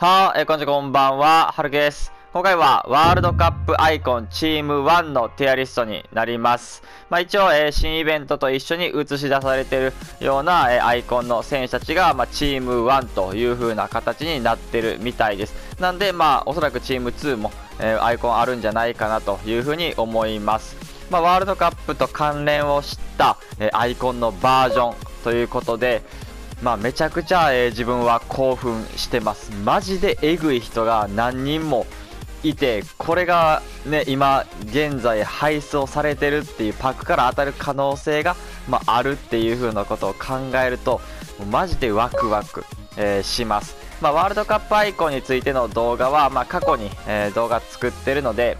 はー、え、こんにちは、こんばんは、はるけです。今回はワールドカップアイコンチーム1のティアリストになります。まあ、一応、えー、新イベントと一緒に映し出されているような、えー、アイコンの選手たちが、まあ、チーム1という風な形になってるみたいです。なんで、まあ、おそらくチーム2も、えー、アイコンあるんじゃないかなという風に思います。まあ、ワールドカップと関連をした、えアイコンのバージョンということで、まあ、めちゃくちゃ、えー、自分は興奮してます。マジでえぐい人が何人もいて、これがね、今現在配送されてるっていうパックから当たる可能性が、まあ、あるっていう風なことを考えると、マジでワクワク、えー、します。まあ、ワールドカップアイコンについての動画は、まあ、過去に、えー、動画作ってるので、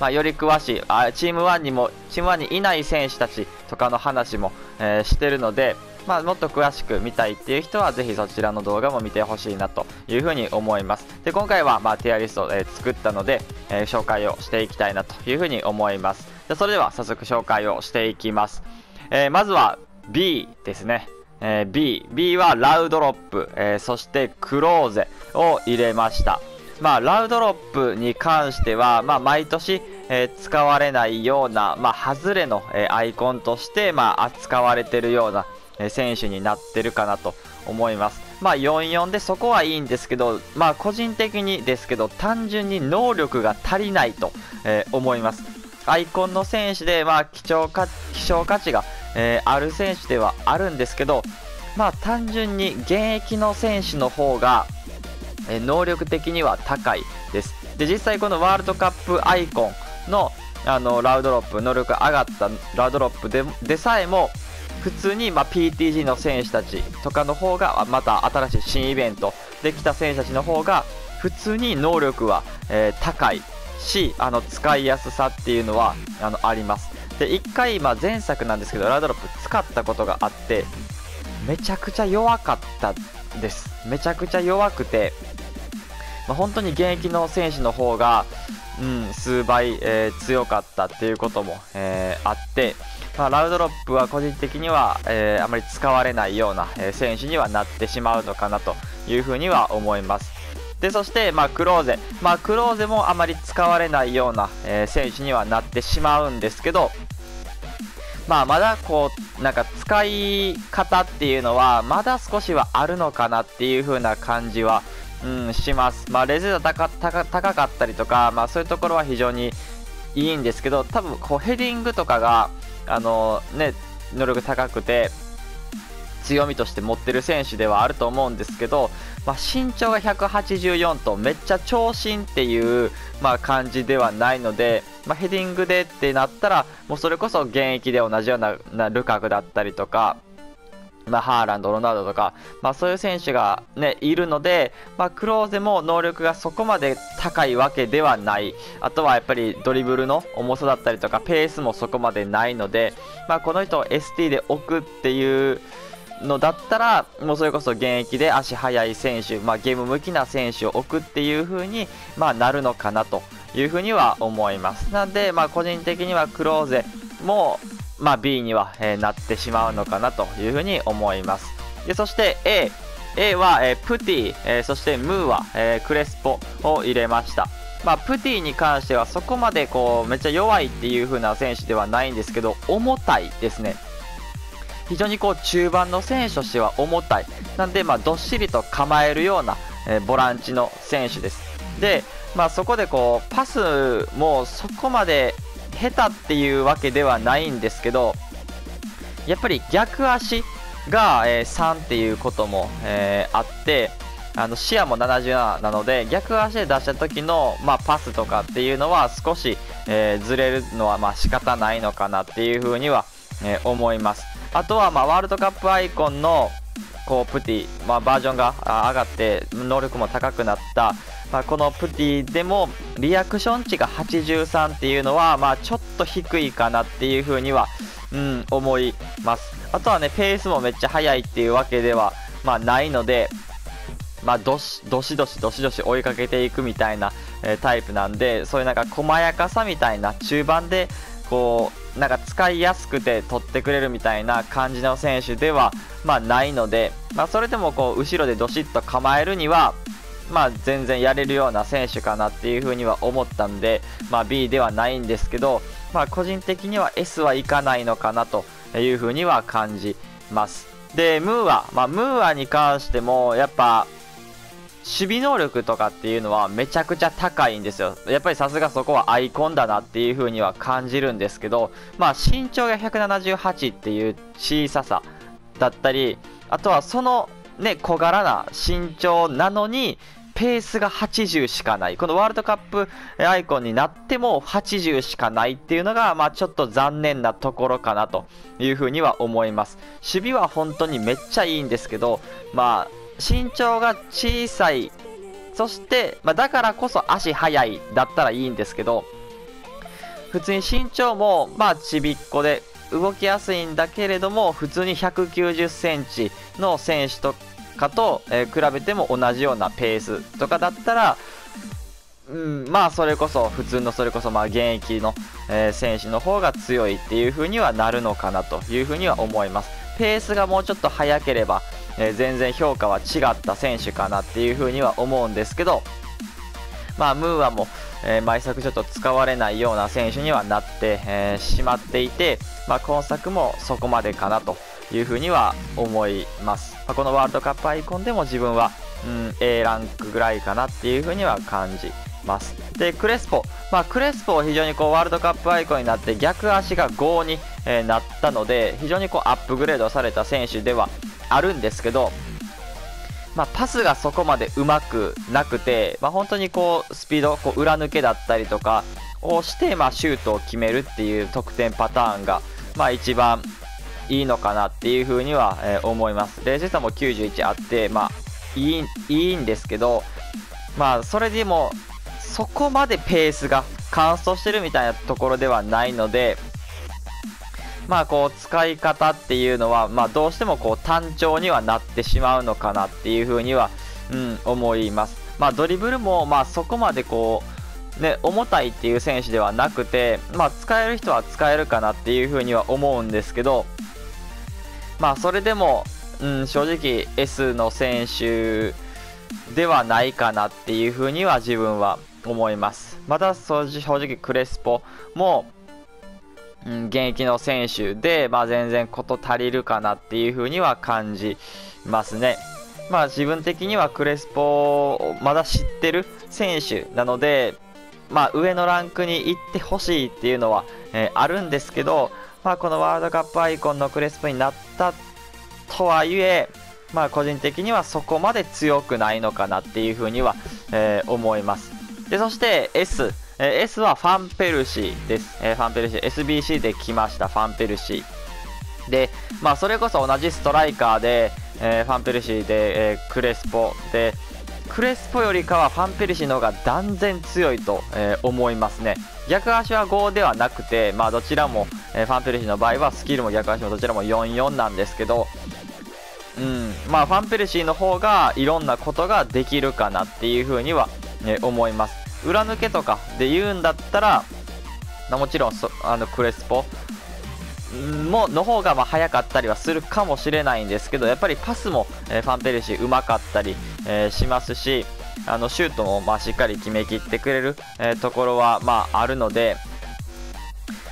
まあ、より詳しいあ、チーム1にも、チーム1にいない選手たちとかの話も、えー、してるので、まあ、もっと詳しく見たいっていう人はぜひそちらの動画も見てほしいなというふうに思います。で今回は、まあ、ティアリストを、えー、作ったので、えー、紹介をしていきたいなというふうに思います。でそれでは早速紹介をしていきます、えー、まずは B ですね。えー、B。B はラウドロップ、えー、そしてクローゼを入れました。まあ、ラウドロップに関しては、まあ、毎年、えー、使われないような、まあ、外れの、えアイコンとして、まあ、扱われてるような、選手になってるかなと思います。まあ44でそこはいいんですけど、まあ個人的にですけど単純に能力が足りないと、えー、思います。アイコンの選手で、まあ希少価希少価値が、えー、ある選手ではあるんですけど、まあ単純に現役の選手の方が、えー、能力的には高いです。で、実際このワールドカップアイコンのあのラウドロップ、能力上がったラウドロップででさえも、普通に、ま PTG の選手たちとかの方がまた新しい新イベントできた選手たちの方が普通に能力は、えー、高いしあの使いやすさっていうのはあのあります。で1回、まあ、前作なんですけどラドロップ使ったことがあってめちゃくちゃ弱かったです。めちゃくちゃ弱くて、まあ、本当に現役の選手の方が、うん、数倍、えー、強かったっていうことも、えー、あってまあ、ラウドロップは個人的には、えー、あまり使われないような、え、選手にはなってしまうのかなというふうには思います。で、そして、まあ、クローゼ。まあ、クローゼもあまり使われないような、えー、選手にはなってしまうんですけど、まあ、まだこう、なんか使い方っていうのは、まだ少しはあるのかなっていう風な感じは、うん、します。まあ、レゼータ高かったりとか、まあ、そういうところは非常にいいんですけど、多分、こう、ヘディングとかが、あのね、能力高くて、強みとして持ってる選手ではあると思うんですけど、まあ、身長が184とめっちゃ長身っていう、まあ、感じではないので、まあ、ヘディングでってなったらもうそれこそ現役で同じようななルカクだったりとか、まあ、ハーランド、ロナウドとか、まあ、そういう選手が、ね、いるので、まあ、クローゼも能力がそこまで高いわけではない。あとはやっぱりドリブルの重さだったりとか、ペースもそこまでないので、まあ、この人を ST で置くっていうのだったら、もうそれこそ現役で足速い選手、まあ、ゲーム向きな選手を置くっていう風に、まあ、なるのかなというふうには思います。なんで、まあ、個人的にはクローゼも、まあ、B には、えー、なってしまうのかなというふうに思います。でそして A。A は、えー、プティ、えー、そしてムーは、えー、クレスポを入れました。まあ、プティに関してはそこまでこうめっちゃ弱いっていう風な選手ではないんですけど重たいですね非常にこう中盤の選手としては重たいなんでまあどっしりと構えるような、えー、ボランチの選手ですで、まあ、そこでこうパスもそこまで下手っていうわけではないんですけどやっぱり逆足が、えー、3っていうことも、えー、あってあの視野も77なので逆足で出した時の、まあ、パスとかっていうのは少し、えー、ずれるのはまあ仕方ないのかなっていうふうには、えー、思います。あとは、まあ、ワールドカップアイコンのこうプティ、まあ、バージョンが上がって能力も高くなった、まあ、このプティでもリアクション値が83っていうのは、まあ、ちょっと低いかなっていうふうには、うん、思います。あとはねペースもめっちゃ速いっていうわけでは、まあ、ないのでまあ、どしどしどしどしどし追いかけていくみたいな、えー、タイプなんでそういうなんか細やかさみたいな中盤でこうなんか使いやすくて取ってくれるみたいな感じの選手では、まあ、ないので、まあ、それでもこう後ろでどしっと構えるにはまあ、全然やれるような選手かなっていうふうには思ったんで、まあ、B ではないんですけど、まあ、個人的には S はいかないのかなというふうには感じます。で、ムーア、まあ、ムーアに関しても、やっぱ、守備能力とかっていうのはめちゃくちゃ高いんですよ。やっぱりさすがそこはアイコンだなっていう風には感じるんですけど、まあ身長が178っていう小ささだったり、あとはそのね、小柄な身長なのに、ペースが80しかない。このワールドカップアイコンになっても80しかないっていうのが、まあちょっと残念なところかなというふうには思います。守備は本当にめっちゃいいんですけど、まあ身長が小さい、そして、まあ、だからこそ足速いだったらいいんですけど、普通に身長も、まあちびっこで動きやすいんだけれども、普通に190センチの選手とかと、えー、比べても同じようなペースとかだったら、うん、まあそれこそ普通のそれこそまあ現役の、えー、選手の方が強いっていう風にはなるのかなという風には思います。ペースがもうちょっと速ければ、えー、全然評価は違った選手かなっていう風には思うんですけどまあムーアも、えー、毎作ちょっと使われないような選手にはなって、えしまっていて、まあ、今作もそこまでかなというふうには思います、まあ、このワールドカップアイコンでも自分は、うん、A ランクぐらいかなっていうふうには感じます。でクレスポ、まあ、クレスポ非常にこうワールドカップアイコンになって逆足が5に、え、なったので非常にこうアップグレードされた選手ではあるんですけどまあ、パスがそこまでうまくなくて、まあ、本当にこうスピードこう裏抜けだったりとかをして、まあ、シュートを決めるっていう得点パターンが、まあ、一番いいのかなっていうふうには、えー、思います。冷静さも91あって、まあ、いいいいんですけど、まあ、それでも、そこまでペースが乾燥してるみたいなところではないので、まあ、こう、使い方っていうのは、まあ、どうしてもこう、単調にはなってしまうのかなっていうふうには、うん、思います。まあ、ドリブルも、まあ、そこまでこう、ね、重たいっていう選手ではなくて、まあ、使える人は使えるかなっていうふうには思うんですけど、まあそれでも、うん、正直 S の選手ではないかなっていうふうには自分は思います。また正直クレスポも、うん、現役の選手で、まあ、全然事足りるかなっていうふうには感じますね。まあ自分的にはクレスポをまだ知ってる選手なので、まあ上のランクに行ってほしいっていうのは、えー、あるんですけど、まあ、このワールドカップアイコンのクレスポになったとはいえ、まあ、個人的にはそこまで強くないのかなっていうふうには、えー、思います。で、そして S。えー、S はファンペルシーです。えー、ファンペルシー。SBC で来ました、ファンペルシー。で、まあ、それこそ同じストライカーで、えー、ファンペルシーで、えクレスポで、クレスポよりかはファンペルシーの方が断然強いと、え思いますね。逆足は5ではなくて、まあ、どちらも、えー、ファンペルシーの場合はスキルも逆足もどちらも44なんですけど、うんまあ、ファンペルシーの方がいろんなことができるかなっていうふうには、え、思います。裏抜けとかで言うんだったら、もちろんあのクレスポもの方がま早かったりはするかもしれないんですけどやっぱりパスも、えー、ファンペルシーうまかったり、えー、しますしあのシュートもまあしっかり決めきってくれる、えー、ところはまああるので、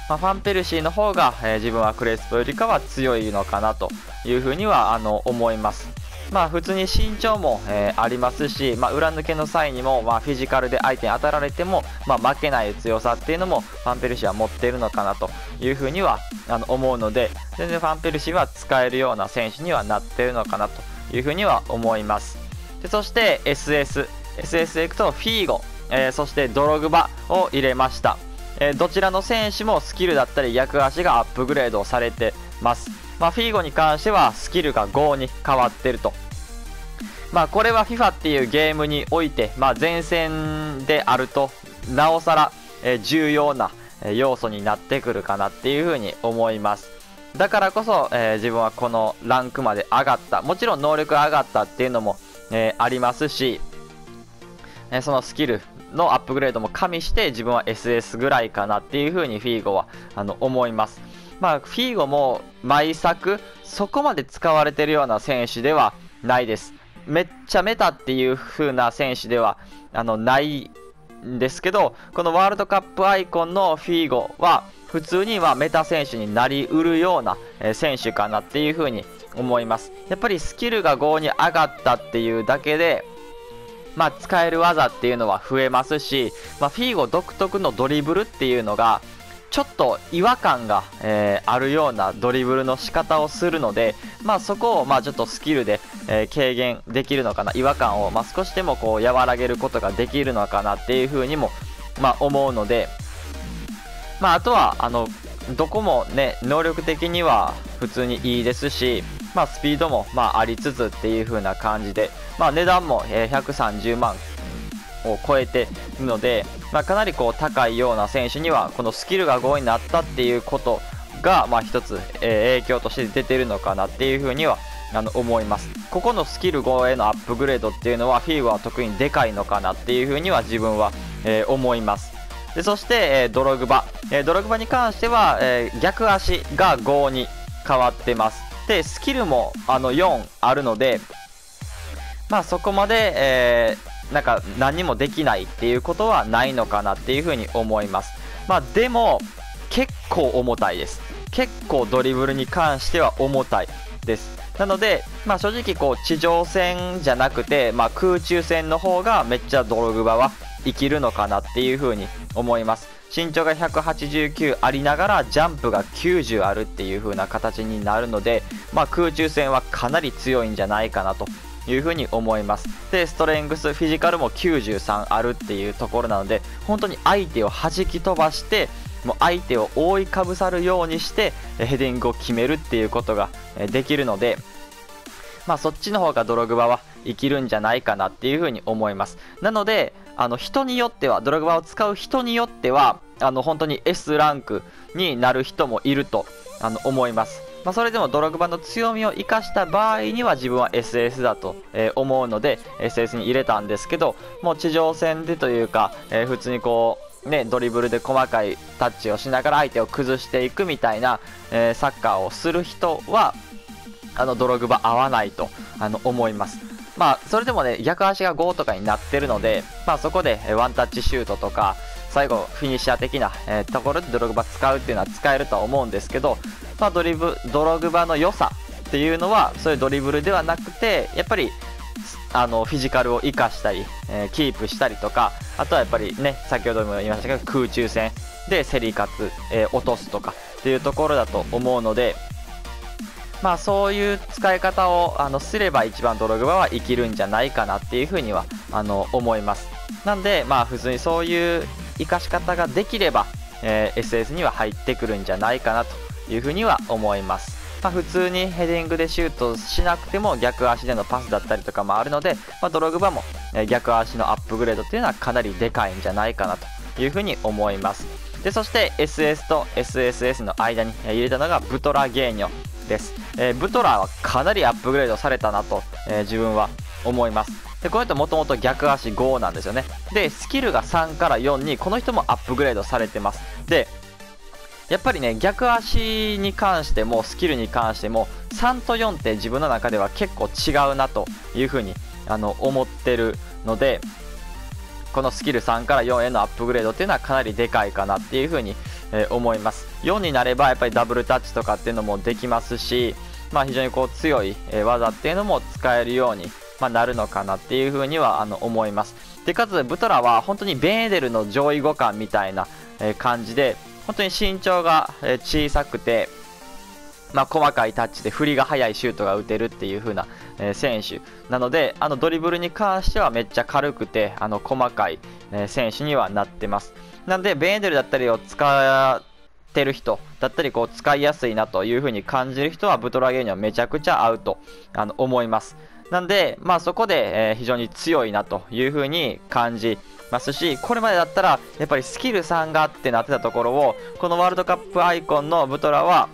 まあ、ファンペルシーの方が、えー、自分はクレスポよりかは強いのかなというふうにはあの思います。まあ普通に身長も、えー、ありますし、まあ、裏抜けの際にも、まあ、フィジカルで相手に当たられても、まあ、負けない強さっていうのもファンペルシーは持っているのかなというふうにはあの思うので全然ファンペルシーは使えるような選手にはなっているのかなというふうには思います。でそして SS SS でいくとフィーゴ、えー、そしてドログバを入れました、えー、どちらの選手もスキルだったり逆足がアップグレードされてます、まあ、フィーゴに関してはスキルが5に変わってると。まあ、これは FIFA っていうゲームにおいて、まあ、前線であるとなおさら、えー、重要な要素になってくるかなっていうふうに思います。だからこそ、えー、自分はこのランクまで上がった。もちろん能力上がったっていうのも、え、ありますしえそのスキルのアップグレードも加味して自分は SS ぐらいかなっていう風にフィーゴはあの思います。まあ、フィーゴも毎作そこまで使われてるような選手ではないです。めっちゃメタっていう風な選手ではあのないんですけどこのワールドカップアイコンのフィーゴは普通にはメタ選手になりうるような選手かなっていう風に思いますやっぱりスキルが5に上がったっていうだけでまあ、使える技っていうのは増えますし、まあ、フィーゴ独特のドリブルっていうのがちょっと違和感が、えー、あるようなドリブルの仕方をするので、まあ、そこをまあちょっとスキルで、えー、軽減できるのかな違和感を、まあ、少しでもこう和らげることができるのかなっていうふうにも、まあ、思うので、まあ、あとはあのどこもね能力的には普通にいいですし、まあ、スピードもまあありつつっていう風な感じで、まあ、値段も130万を超えているので、まあ、かなりこう高いような選手にはこのスキルが5になったっていうことが、まあ、一つ、え、影響として出てるのかなっていうふうにはあの思います。ここのスキル5へのアップグレードっていうのはフィーゴは特にでかいのかなっていうふうには自分は、え、思います。でそして、え、ドログバ、え、ドログバに関しては、え、逆足が5に変わってます。でスキルもあの4あるのでまあそこまで、えーなんか何もできないっていうことはないのかなっていうふうに思います。まあでも結構重たいです。結構ドリブルに関しては重たいです。なので、まあ、正直こう地上戦じゃなくて、まあ、空中戦の方がめっちゃドログバは生きるのかなっていうふうに思います。身長が189ありながらジャンプが90あるっていう風な形になるので、まあ、空中戦はかなり強いんじゃないかなというふに思います。でストレングスフィジカルも93あるっていうところなので本当に相手を弾き飛ばしてもう相手を覆いかぶさるようにしてヘディングを決めるっていうことができるのでまあ、そっちの方がドログバは生きるんじゃないかなっていうふうに思います。なのであの人によってはドログバを使う人によってはあの本当に S ランクになる人もいるとあの思いますまあ、それでもドログバの強みを生かした場合には自分は SS だと、え思うので SS に入れたんですけどもう地上戦でというか、え普通にこうね、ドリブルで細かいタッチをしながら相手を崩していくみたいな、えサッカーをする人はあのドログバ合わないとあの思います。まあ、それでもね、逆足が5とかになってるので、まあ、そこでワンタッチシュートとか、最後、フィニッシャー的な、えー、ところでドログバ使うっていうのは使えるとは思うんですけど、まあ、ドリブドログバの良さっていうのはそういうドリブルではなくてやっぱりあのフィジカルを生かしたり、えー、キープしたりとかあとはやっぱりね先ほども言いましたけど空中戦で競り勝つ、えー、落とすとかっていうところだと思うのでまあそういう使い方をあのすれば一番ドログバは生きるんじゃないかなっていうふうにはあの思います。なんでまあ普通にそういう生かし方ができれば、えー、SS には入ってくるんじゃないかなというふうには思います。まあ、普通にヘディングでシュートしなくても逆足でのパスだったりとかもあるので、まあ、ドログバも逆足のアップグレードっていうのはかなりでかいんじゃないかなというふうに思います。でそして SS と SSS の間に入れたのがブトラゲーニョです、えー、ブトラはかなりアップグレードされたなと、えー、自分は思いますでこの人もともと逆足5なんですよね。でスキルが3から4にこの人もアップグレードされてます。でやっぱりね逆足に関してもスキルに関しても3と4って自分の中では結構違うなというふうにあの思ってるのでこのスキル3から4へのアップグレードっていうのはかなりでかいかなっていうふうに、えー、思います。4になればやっぱりダブルタッチとかっていうのもできますし、まあ、非常にこう強い、え、技っていうのも使えるように、まあ、なるのかなっていうふうにはあの思います。でかつブトラは本当にベンエデルの上位互換みたいな、えー、感じで本当に身長がえ小さくて、まあ、細かいタッチで振りが速いシュートが打てるっていう風な、えー、選手。なのであのドリブルに関してはめっちゃ軽くてあの細かい、えー、選手にはなってます。なのでベンデルだったりを使ってる人だったりこう使いやすいなという風に感じる人はブトラゲーニはめちゃくちゃ合うとあの思います。なんで、まあ、そこで、えー、非常に強いなという風に感じますし、これまでだったら、やっぱりスキル3がってなってたところを、このワールドカップアイコンのブトラは、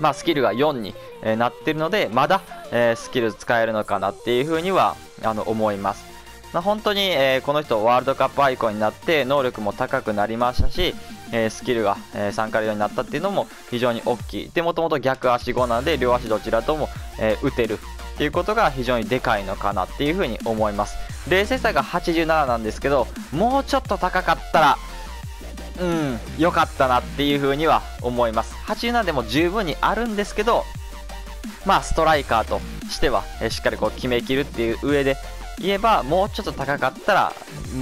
まあ、スキルが4に、えー、なってるので、まだ、えー、スキル使えるのかなっていうふうにはあの思います。まあ、本当に、えー、この人ワールドカップアイコンになって能力も高くなりましたし、え、スキルが、えー、3から4になったっていうのも非常に大きいでもともと逆足5なので両足どちらとも、え打てるっていうことが非常にでかいのかなっていうふうに思います。冷静さが87なんですけどもうちょっと高かったらうん良かったなっていうふうには思います。87でも十分にあるんですけどまあストライカーとしては、えしっかりこう決めきるっていう上で言えばもうちょっと高かったら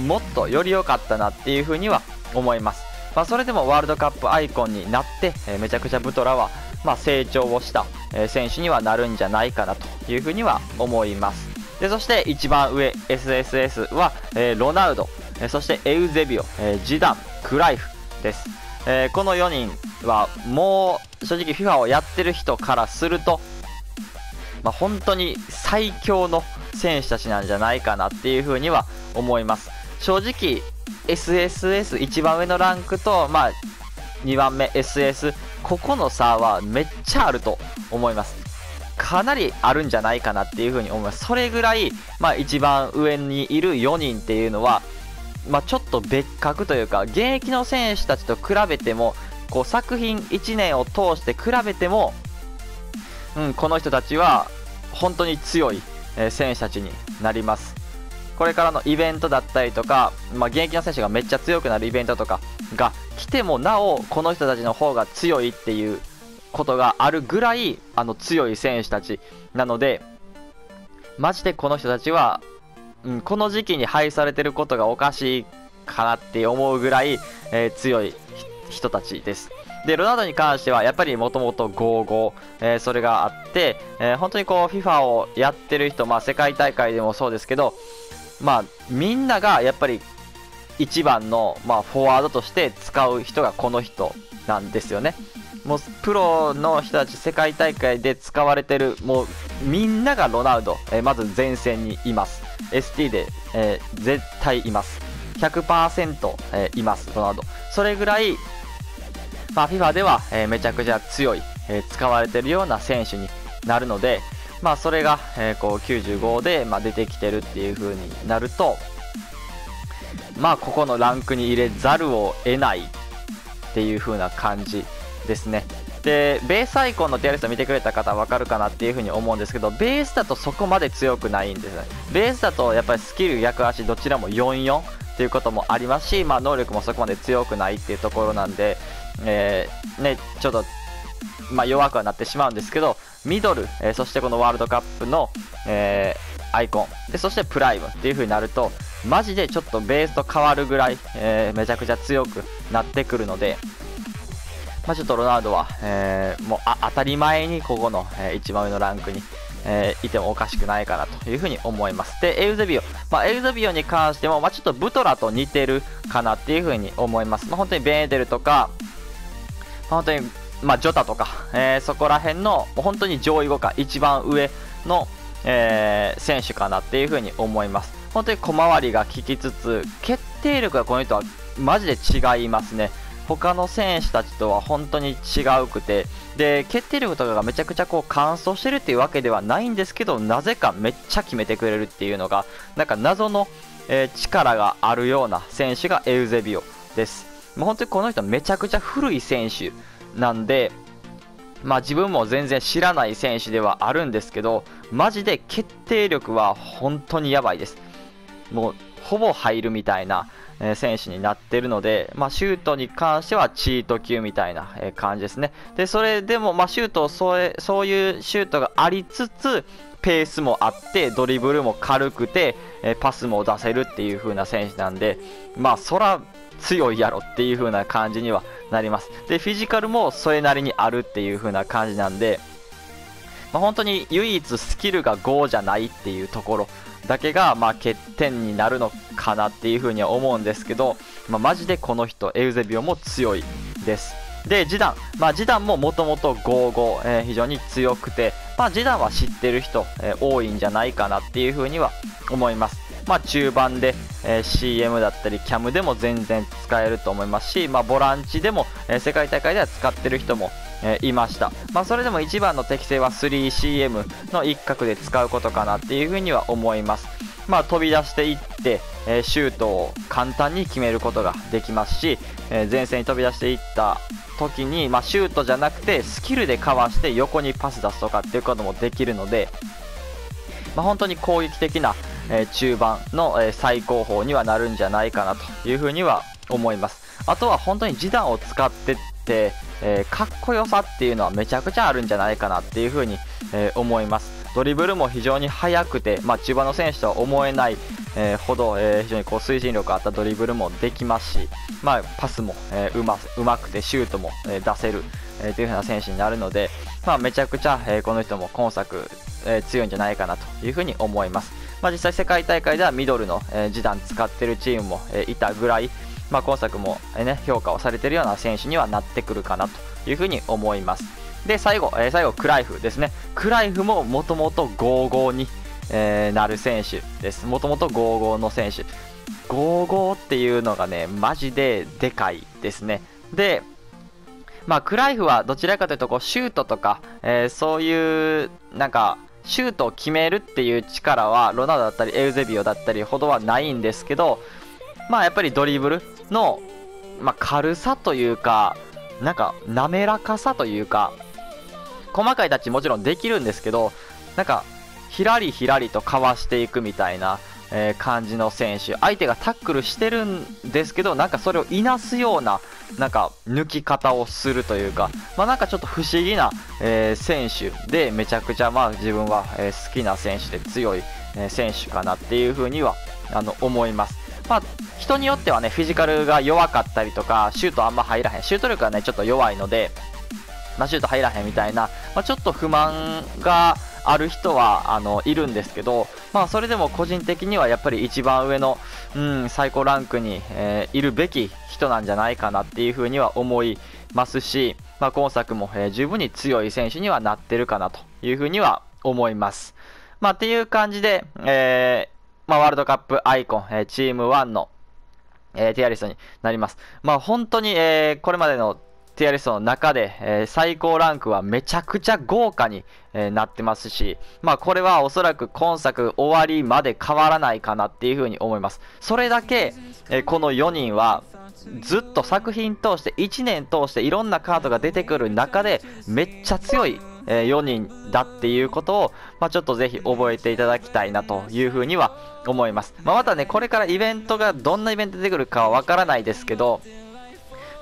もっとより良かったなっていうふうには思います、まあ、それでもワールドカップアイコンになって、えめちゃくちゃブトラは、まあ、成長をした、選手にはなるんじゃないかなというふうには思います。でそして一番上 SSS は、えロナウド、そしてエウゼビオ、えジダンクライフです、えこの4人はもう正直 FIFA をやってる人からするとまあ、本当に最強の選手たちなんじゃないかなっていうふうには思います。正直、SSS 一番上のランクと、まあ、2番目 SS、ここの差はめっちゃあると思います。かなりあるんじゃないかなっていうふうに思います。それぐらい、まあ、一番上にいる4人っていうのは、まあ、ちょっと別格というか、現役の選手たちと比べても、こう作品1年を通して比べても、うん、この人たちは本当に強い、選手たちになります。これからのイベントだったりとか、まあ、現役の選手がめっちゃ強くなるイベントとかが来てもなおこの人たちの方が強いっていうことがあるぐらいあの強い選手たちなのでマジでこの人たちは、うん、この時期に配されてることがおかしいかなって思うぐらい、えー、強い人たちです。で、ロナウドに関しては、やっぱりもともと55、えー、それがあって、えー、本当にこう、FIFA をやってる人、まあ、世界大会でもそうですけど、まあ、みんながやっぱり一番の、まあ、フォワードとして使う人がこの人なんですよね。もうプロの人たち世界大会で使われてるもうみんながロナウド、えー、まず前線にいます。ST で、えー、絶対います。100%、えー、いますロナウド。それぐらいまあ、FIFA では、え、めちゃくちゃ強い、え、使われてるような選手になるので、まあ、それが、えー、こう95で、まあ、出てきてるっていう風になると、まあ、ここのランクに入れざるを得ないっていう風な感じですね。で、ベースアイコンのテアリスト見てくれた方はわかるかなっていう風に思うんですけど、ベースだとそこまで強くないんですね。ベースだとやっぱりスキル、役足どちらも44っていうこともありますし、まあ、能力もそこまで強くないっていうところなんで、えー、ね、ちょっと、まあ、弱くはなってしまうんですけど、ミドル、えー、そしてこのワールドカップの、えー、アイコンで、そしてプライムっていう風になると、マジでちょっとベースと変わるぐらい、えー、めちゃくちゃ強くなってくるので、まあ、ちょっとロナウドは、えー、もう当たり前にここの、えー、一番上のランクに、えー、いてもおかしくないかなというふうに思います。で、エウゼビオ。まあ、エウゼビオに関しても、まあ、ちょっとブトラと似てるかなっていうふうに思います。まあ、本当にベンエデルとか、ま本当に、まあ、ジョタとか、えー、そこら辺の、本当に上位互換、一番上の、えー、選手かなっていうふうに思います。本当に小回りが効きつつ、決定力がこの人はマジで違いますね。他の選手たちとは本当に違うくて、で、決定力とかがめちゃくちゃこう乾燥してるっていうわけではないんですけど、なぜかめっちゃ決めてくれるっていうのが、なんか謎の、えー、力があるような選手がエウゼビオです。もう本当にこの人めちゃくちゃ古い選手なんで、まあ自分も全然知らない選手ではあるんですけど、マジで決定力は本当にやばいです。もうほぼ入るみたいな、え選手になってるので、まあ、シュートに関してはチート級みたいな、え感じですね。で、それでも、まあ、シュートそうそういうシュートがありつつ、ペースもあって、ドリブルも軽くて、えパスも出せるっていう風な選手なんで、まあ、そら強いやろっていう風な感じにはなります。で、フィジカルもそれなりにあるっていう風な感じなんで、まあ、本当に唯一スキルが5じゃないっていうところだけが、まあ、欠点になるのかなっていうふうには思うんですけど、まあ、マジでこの人、エウゼビオも強いです。で、ジダン。まあ、ジダンももともと55、えー、非常に強くて、まあ、ジダンは知ってる人、えー、多いんじゃないかなっていうふうには思います。まあ、中盤で、えー、CM だったり、キャムでも全然使えると思いますし、まあ、ボランチでも、え世界大会では使ってる人もえー、いました。まあ、それでも一番の適性は 3CM の一角で使うことかなっていうふうには思います。まあ、飛び出していって、えー、シュートを簡単に決めることができますし、えー、前線に飛び出していった時に、まあ、シュートじゃなくてスキルでかわして横にパス出すとかっていうこともできるので、まあ、本当に攻撃的な、え中盤の、え最高峰にはなるんじゃないかなというふうには思います。あとは本当に示談を使ってって、えー、かっこよさっていうのはめちゃくちゃあるんじゃないかなっていうふうに、えー、思います。ドリブルも非常に速くて、まあ、中盤の選手とは思えない、えー、ほど、えー、非常にこう推進力あったドリブルもできますし、まあ、パスも、えー、うまうまくてシュートも、え出せる、えー、という風な選手になるので、まあ、めちゃくちゃ、えこの人も今作、え強いんじゃないかなというふうに思います。まあ、実際世界大会ではミドルの、えー、示使ってるチームも、えいたぐらい、まあ、今作も、えね、評価をされているような選手にはなってくるかなというふうに思います。で、最後、えー、最後、クライフですね。クライフももともと55に、えー、なる選手です。もともと55の選手。55っていうのがね、マジででかいですね。で、まあ、クライフはどちらかというとこうシュートとか、えー、そういうなんかシュートを決めるっていう力はロナウドだったりエウゼビオだったりほどはないんですけど、まあ、やっぱりドリブルの、まあ、軽さというかなんか滑らかさというか細かいタッチもちろんできるんですけどなんかひらりひらりとかわしていくみたいな、えー、感じの選手相手がタックルしてるんですけどなんかそれをいなすようななんか抜き方をするというか、まあ、なんかちょっと不思議な、えー、選手でめちゃくちゃまあ自分は、えー、好きな選手で強い、え選手かなっていうふうにはあの思います。まあ、人によってはね、フィジカルが弱かったりとか、シュートあんま入らへん、シュート力がね、ちょっと弱いので、まあ、シュート入らへんみたいな、まあ、ちょっと不満がある人はあのいるんですけど、まあ、それでも個人的にはやっぱり一番上の、うん、最高ランクに、えー、いるべき人なんじゃないかなっていうふうには思いますし、まあ、今作も、えー、十分に強い選手にはなってるかなというふうには思います。まあ、っていう感じで、えーまあ、ワールドカップアイコン、えー、チーム1の、えー、ティアリストになります。まあ、本当に、えー、これまでのティアリストの中で、えー、最高ランクはめちゃくちゃ豪華に、えー、なってますし、まあこれはおそらく今作終わりまで変わらないかなっていうふうに思います。それだけ、えー、この4人はずっと作品通して1年通していろんなカードが出てくる中でめっちゃ強い、え4人だっていうことを、まあ、ちょっとぜひ覚えていただきたいなというふうには思います。まあ、またね、これからイベントがどんなイベント出てくるかはわからないですけど、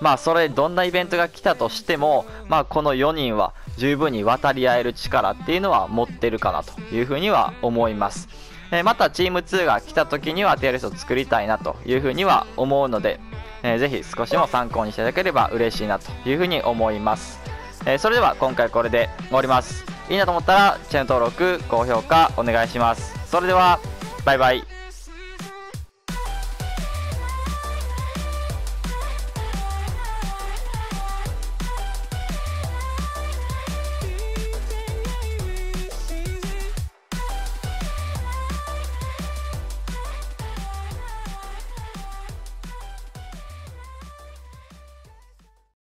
まあそれどんなイベントが来たとしても、まあこの4人は十分に渡り合える力っていうのは持ってるかなというふうには思います。えまたチーム2が来た時にはテアレスを作りたいなというふうには思うので、えー、ぜひ少しも参考にしていただければ嬉しいなというふうに思います。え、それでは今回これで終わります。いいなと思ったらチャンネル登録、高評価お願いします。それでは、バイバイ。